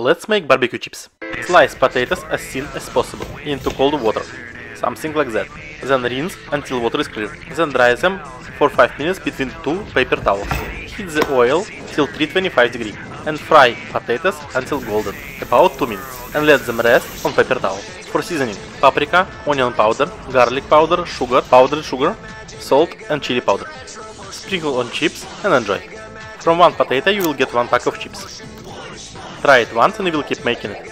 Let's make barbecue chips. Slice potatoes as thin as possible into cold water. Something like that. Then rinse until water is clear. Then dry them for 5 minutes between two paper towels. Heat the oil till 325 degree and fry potatoes until golden, about 2 minutes, and let them rest on paper towel. For seasoning, paprika, onion powder, garlic powder, sugar, powdered sugar, salt and chili powder. Sprinkle on chips and enjoy. From one potato you will get one pack of chips. Try it once and will keep making it.